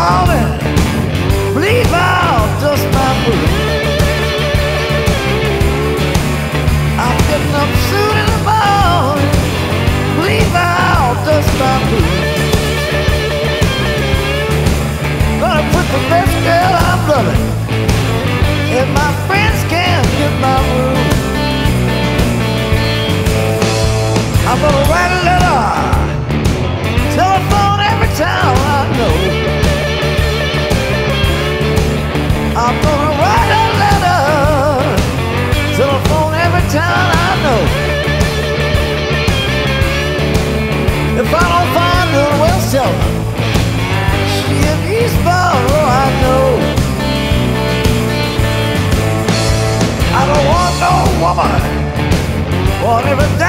on woman. Whatever.